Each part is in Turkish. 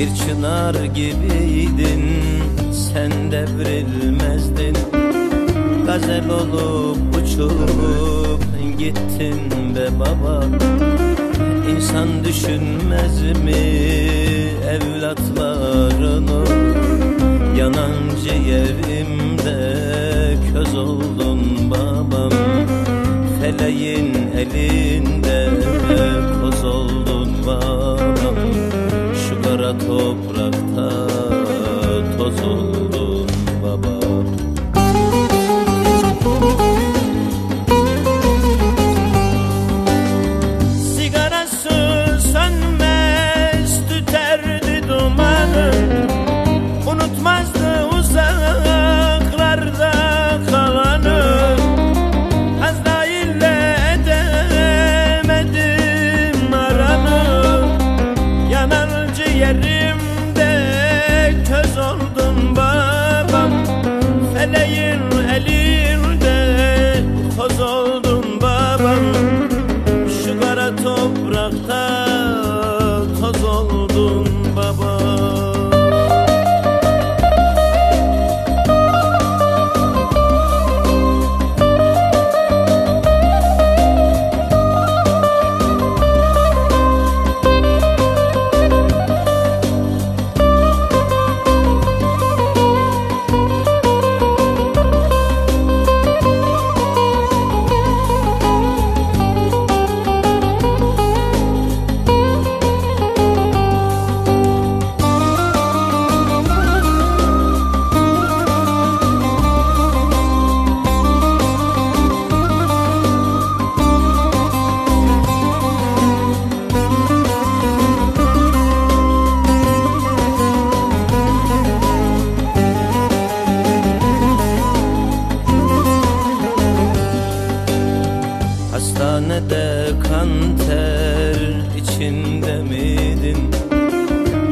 Bir çınar gibiydin. Sen devrilmezdin. Gazel olup uçup gittin be baba. İnsan düşünmez mi evlatlarını? Yanan ciğerimde köz oldun babam. Feleğin elinde toz Hastanede kan ter içinde miydin?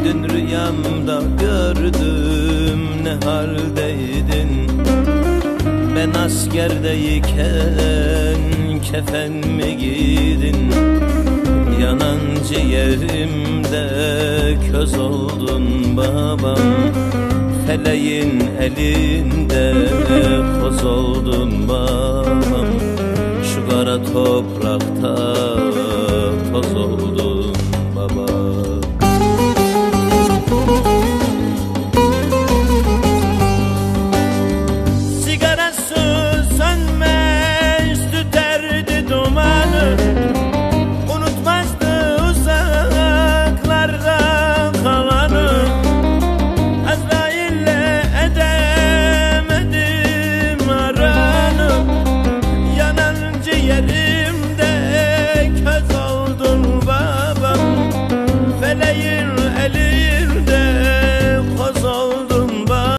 Dün rüyamda gördüm ne haldeydin? Ben askerdeyken kefen mi giydin? Yanan ciğerimde köz oldun babam Feleğin elinde koz oldun babam kara toprakta toz oldum baba. Neyleyim